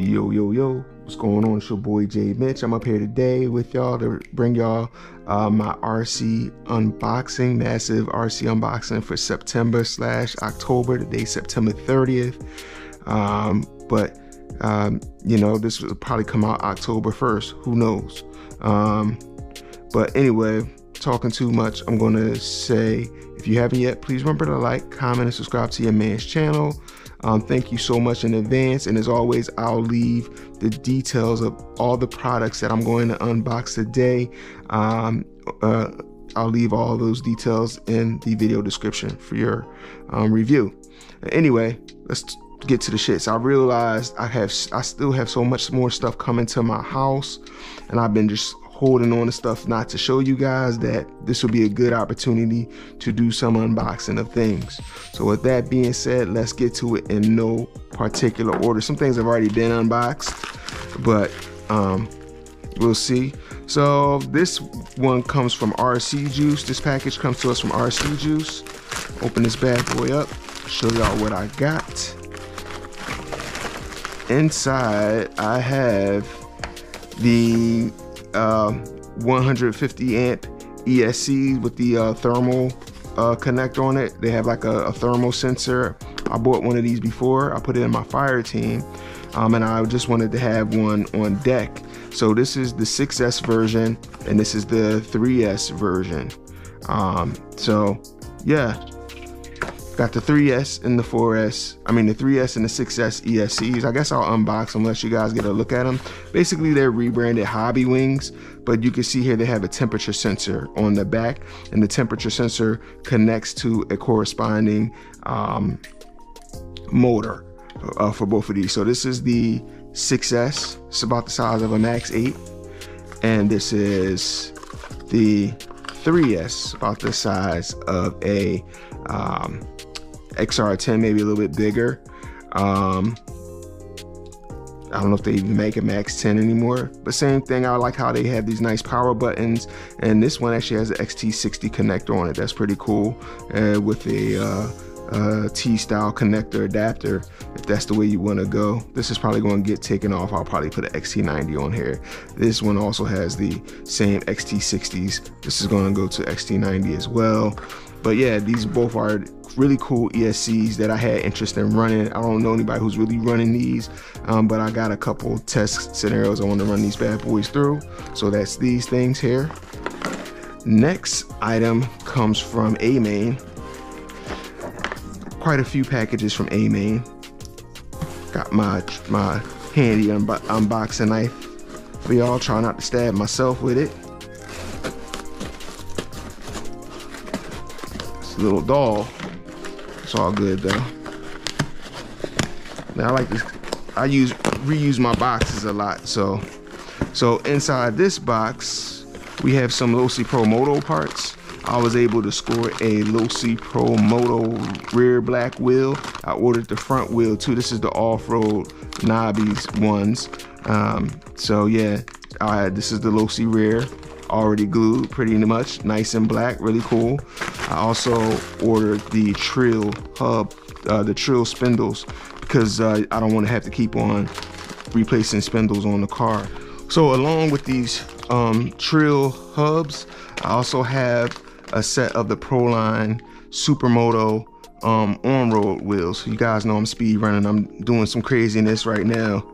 Yo, yo, yo, what's going on? It's your boy Jay Mitch. I'm up here today with y'all to bring y'all uh, my RC unboxing, massive RC unboxing for September slash October. Today, September 30th. Um, but, um, you know, this will probably come out October 1st. Who knows? Um, but anyway, talking too much, I'm going to say if you haven't yet, please remember to like, comment, and subscribe to your man's channel. Um, thank you so much in advance. And as always, I'll leave the details of all the products that I'm going to unbox today. Um, uh, I'll leave all those details in the video description for your um, review. Anyway, let's get to the shits. So I realized I have, I still have so much more stuff coming to my house, and I've been just holding on to stuff not to show you guys that this will be a good opportunity to do some unboxing of things. So with that being said, let's get to it in no particular order. Some things have already been unboxed, but um, we'll see. So this one comes from RC Juice. This package comes to us from RC Juice. Open this bad boy up, show y'all what I got. Inside, I have the uh, 150 amp ESC with the uh, thermal uh, connector on it. They have like a, a, thermal sensor. I bought one of these before. I put it in my fire team, um, and I just wanted to have one on deck. So this is the 6S version, and this is the 3S version. Um, so yeah, Got the 3S and the 4S. I mean the 3S and the 6S ESCs. I guess I'll unbox them, let you guys get a look at them. Basically they're rebranded Hobbywings, but you can see here they have a temperature sensor on the back and the temperature sensor connects to a corresponding um, motor uh, for both of these. So this is the 6S. It's about the size of a Max 8. And this is the 3S, about the size of a um, XR10 maybe a little bit bigger. Um, I don't know if they even make a Max 10 anymore, but same thing. I like how they have these nice power buttons, and this one actually has an XT60 connector on it. That's pretty cool uh, with a uh, uh, T-style connector adapter if that's the way you want to go. This is probably going to get taken off. I'll probably put an XT90 on here. This one also has the same XT60s. This is going to go to XT90 as well. But yeah, these both are really cool ESCs that I had interest in running. I don't know anybody who's really running these, um, but I got a couple test scenarios I want to run these bad boys through. So that's these things here. Next item comes from AMain. Quite a few packages from AMain. Got my my handy unbo unboxing knife for y'all. Try not to stab myself with it. Little doll. It's all good though. I like this. I use reuse my boxes a lot. So, so inside this box, we have some Losi Pro Moto parts. I was able to score a Losi Pro Moto rear black wheel. I ordered the front wheel too. This is the off-road knobbies ones. Um, so yeah, this is the Losi rear already glued pretty much nice and black really cool i also ordered the Treal hub uh, the Treal spindles because uh, i don't want to have to keep on replacing spindles on the car. So along with these um, Treal hubs i also have a set of the proline supermoto um, on-road wheels. You guys know i'm speed running. I'm doing some craziness right now.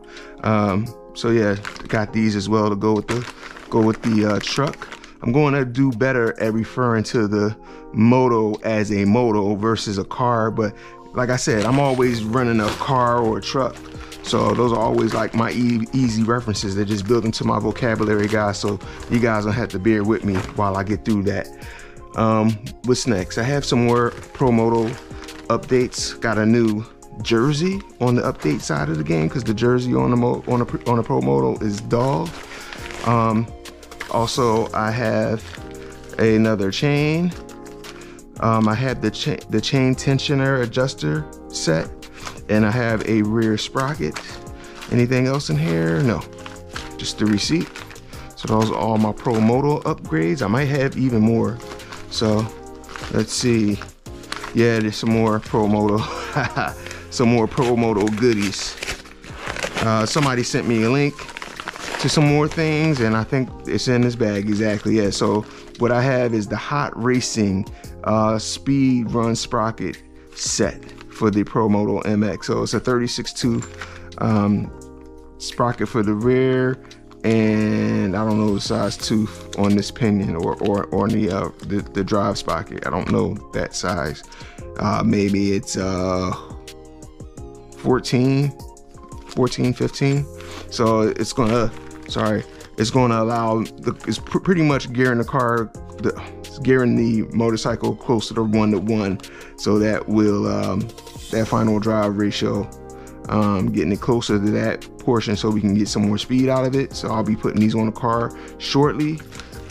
Um, so yeah got these as well to go with the go with the uh, truck. I'm going to do better at referring to the moto as a moto versus a car. But like I said, I'm always running a car or a truck. So those are always like my e easy references. They're just built into my vocabulary, guys. So you guys don't have to bear with me while I get through that. Um, what's next? I have some more Pro Moto updates. Got a new jersey on the update side of the game because the jersey on the on a on a Pro Moto is dog. Um, also, I have another chain. Um, I have the, cha the chain tensioner adjuster set. and I have a rear sprocket. Anything else in here? No, just the receipt. So those are all my Pro Moto upgrades. I might have even more. So let's see. Yeah, there's some more Pro Moto. some more Pro Moto goodies. Uh, somebody sent me a link to some more things and I think it's in this bag exactly. Yeah, so what I have is the Hot Racing uh, Speed Run Sprocket set for the Pro Moto MX. So it's a 36.2 um, sprocket for the rear and I don't know the size tooth on this pinion or or, or the, uh, the, the drive sprocket. I don't know that size. Uh, maybe it's uh 14, 14, 15. So it's gonna sorry, it's gonna allow the it's pr pretty much gearing the car the gearing the motorcycle closer to one to one, so that will um, that final drive ratio um, getting it closer to that portion so we can get some more speed out of it. So I'll be putting these on the car shortly.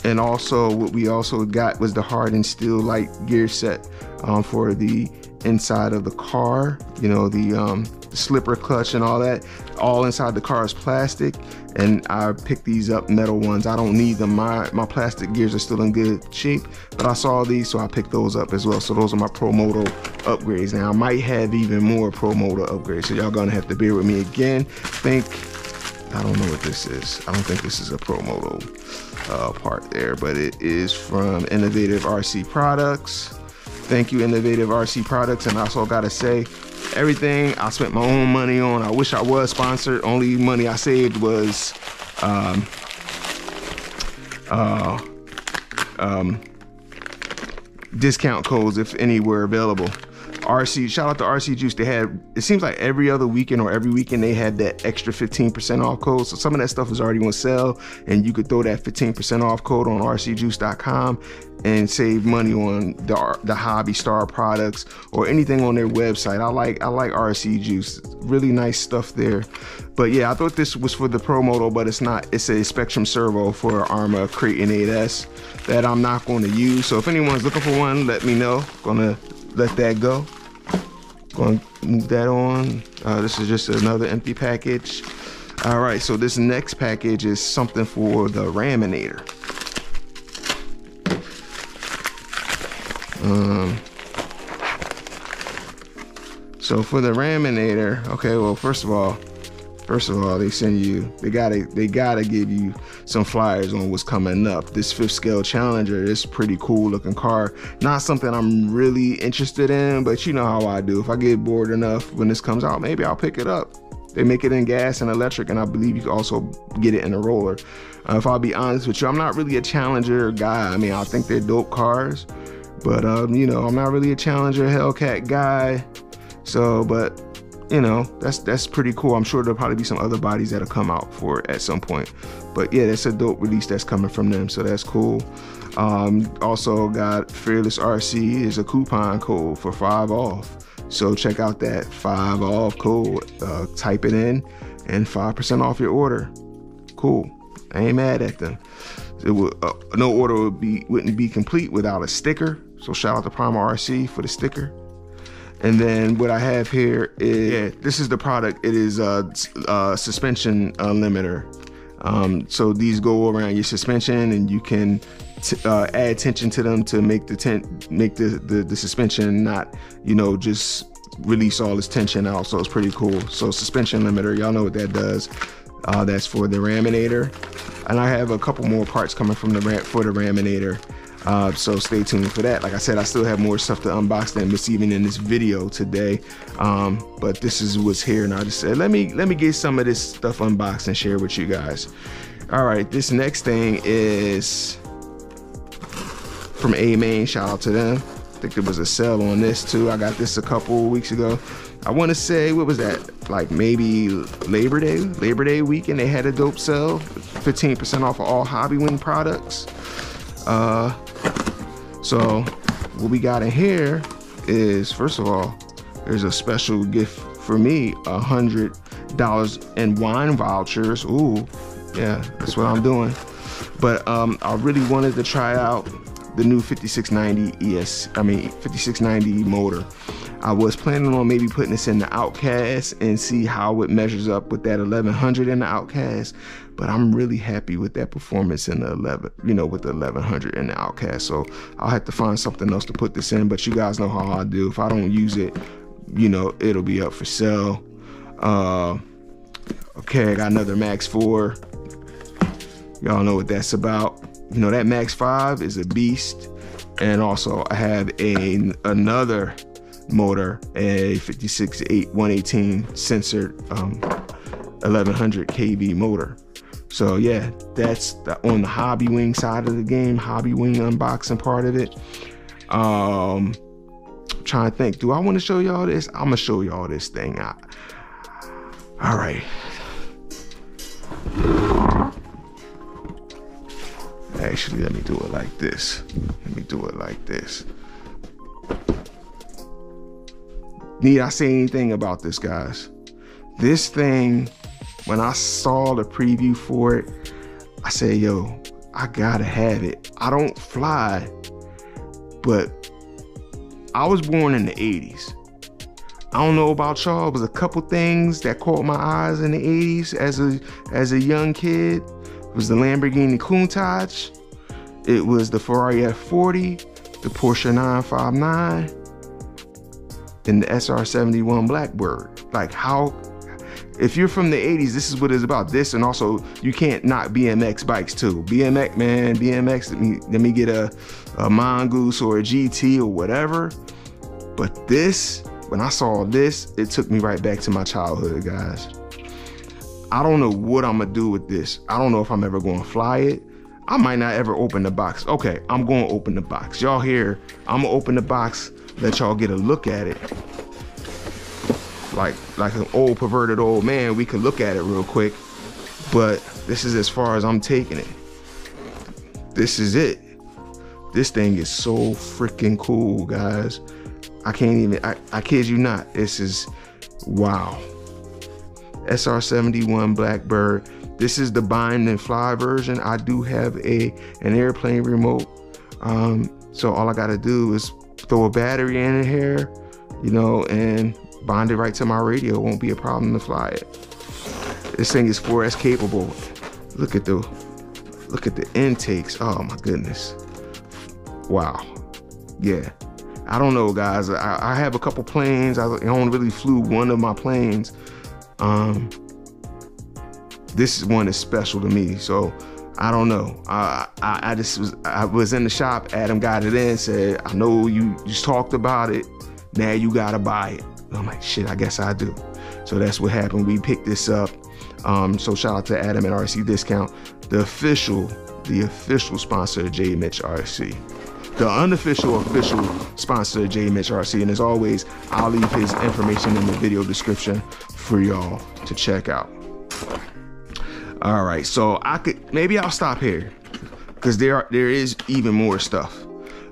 And also what we also got was the hardened steel light gear set um, for the inside of the car, you know, the, um, slipper clutch and all that. All inside the car is plastic and I picked these up metal ones. I don't need them. My, my plastic gears are still in good shape, but I saw these, so I picked those up as well. So those are my Pro Moto upgrades. Now I might have even more Pro Moto upgrades, so y'all gonna have to bear with me again. Think, I don't know what this is. I don't think this is a Pro Moto uh, part there, but it is from Innovative RC Products. Thank you, Innovative RC Products. And also gotta say, everything I spent my own money on. I wish I was sponsored. Only money I saved was um, uh, um, discount codes if any were available. RC, shout out to RC Juice. They had, it seems like every other weekend or every weekend they had that extra 15% off code. So some of that stuff was already on sale and you could throw that 15% off code on rcjuice.com and save money on the, the Hobbystar products or anything on their website. I like, I like RC Juice. Really nice stuff there. But yeah, I thought this was for the Pro Moto, but it's not. It's a Spectrum servo for Arrma Kraton 8S that I'm not going to use. So if anyone's looking for one, let me know. Gonna let that go. To move that on. Uh, this is just another empty package. All right, so this next package is something for the Raminator. Um, so for the Raminator, okay, well, first of all, First of all, they send you, they gotta, they gotta give you some flyers on what's coming up. This fifth scale Challenger is pretty cool looking car. Not something I'm really interested in, but you know how I do. If I get bored enough when this comes out, maybe I'll pick it up. They make it in gas and electric, and I believe you can also get it in a roller. Uh, if I'll be honest with you, I'm not really a Challenger guy. I mean, I think they're dope cars, but um, you know, I'm not really a Challenger Hellcat guy. So, but you know, that's that's pretty cool. I'm sure there'll probably be some other bodies that'll come out for it at some point. But yeah, that's a dope release that's coming from them, so that's cool. Um, also got Fearless RC is a coupon code for five off. So check out that five off code. Uh, type it in, and five percent off your order. Cool. I ain't mad at them. It would, uh, no order would be wouldn't be complete without a sticker. So shout out to Primal RC for the sticker. And then what I have here is, yeah, this is the product. It is a, a suspension uh, limiter. Um, so these go around your suspension and you can uh, add tension to them to make the tent, make the, the, the suspension not, you know, just release all this tension out. So it's pretty cool. So suspension limiter, y'all know what that does. Uh, that's for the Raminator. And I have a couple more parts coming from the for the Raminator. Uh, so stay tuned for that. Like I said, I still have more stuff to unbox than this even in this video today. Um, but this is what's here, and I just said let me let me get some of this stuff unboxed and share with you guys. All right, this next thing is from AMain. Shout out to them. I think there was a sale on this too. I got this a couple weeks ago. I want to say what was that? Like maybe Labor Day, Labor Day weekend. They had a dope sale, 15% off of all Hobbywing products. Uh, so what we got in here is, first of all, there's a special gift for me, a hundred dollars in wine vouchers. Ooh, yeah, that's what I'm doing. But um, I really wanted to try out the new 5690 ES, I mean 5690 motor. I was planning on maybe putting this in the Outcast and see how it measures up with that 1100 in the Outcast. But I'm really happy with that performance in the 11, you know, with the 1100 in the Outcast. So I'll have to find something else to put this in. But you guys know how I do. If I don't use it, you know, it'll be up for sale. Uh, okay, I got another Max 4. Y'all know what that's about. You know, that Max 5 is a beast. And also I have a another motor, a 56 118 sensored um, 1100 kV motor. So yeah, that's the, on the Hobbywing side of the game, Hobbywing unboxing part of it. Um, trying to think, do I want to show y'all this? I'm gonna show y'all this thing. I, all right. Actually, let me do it like this. Let me do it like this. Need I say anything about this, guys? This thing, when I saw the preview for it, I said, yo, I gotta have it. I don't fly, but I was born in the 80s. I don't know about y'all, but a couple things that caught my eyes in the 80s as a as a young kid. It was the Lamborghini Countach. It was the Ferrari F40, the Porsche 959, and the SR71 Blackbird. Like how if you're from the 80s, this is what it's about. This and also you can't knock BMX bikes too. BMX, man, BMX, let me, let me get a, a Mongoose or a GT or whatever. But this, when I saw this, it took me right back to my childhood, guys. I don't know what I'm gonna do with this. I don't know if I'm ever gonna fly it. I might not ever open the box. Okay, I'm gonna open the box. Y'all here, I'm gonna open the box, let y'all get a look at it like like an old perverted old man, we can look at it real quick. But this is as far as I'm taking it. This is it. This thing is so freaking cool, guys. I can't even, I, I kid you not. This is, wow. SR71 Blackbird. This is the bind and fly version. I do have a an airplane remote. Um, so all I gotta do is throw a battery in here, you know, and bond it right to my radio. It won't be a problem to fly it. This thing is 4S capable. Look at the look at the intakes. Oh my goodness. Wow. Yeah. I don't know, guys. I, I have a couple planes. I, only really flew one of my planes. Um, this one is special to me. So I don't know. I, I, I just was I was in the shop. Adam got it in. Said, I know you just talked about it. Now you gotta buy it. I'm like, shit, I guess I do. So that's what happened. We picked this up. Um, so shout out to Adam at RC Discount, the official, the official sponsor of Jay Mitch RC. The unofficial official sponsor of Jay Mitch RC. And as always, I'll leave his information in the video description for y'all to check out. All right, so I could maybe I'll stop here because there are, there is even more stuff.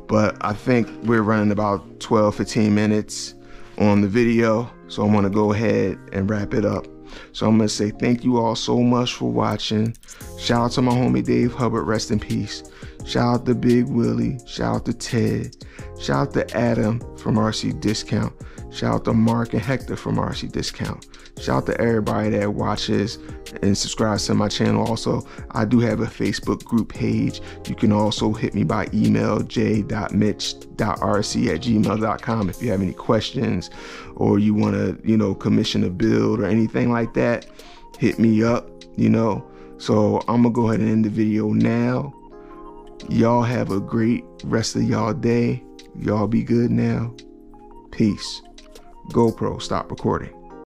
But I think we're running about 12, 15 minutes on the video. So I'm gonna go ahead and wrap it up. So I'm gonna say thank you all so much for watching. Shout out to my homie Dave Hubbard, rest in peace. Shout out to Big Willie. Shout out to Ted. Shout out to Adam from RC Discount. Shout out to Mark and Hector from RC Discount. Shout out to everybody that watches and subscribes to my channel. Also, I do have a Facebook group page. You can also hit me by email jay.mitch.rc at gmail.com if you have any questions or you want to, you know, commission a build or anything like that. Hit me up, you know. So I'm going to go ahead and end the video now. Y'all have a great rest of y'all day. Y'all be good now. Peace. GoPro, stop recording.